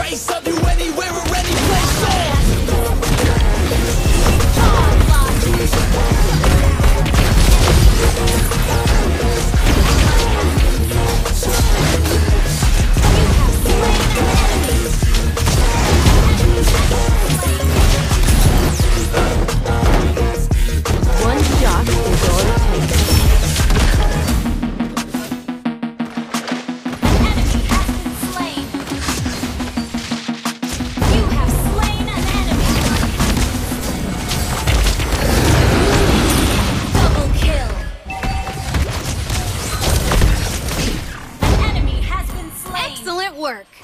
Race up. Work.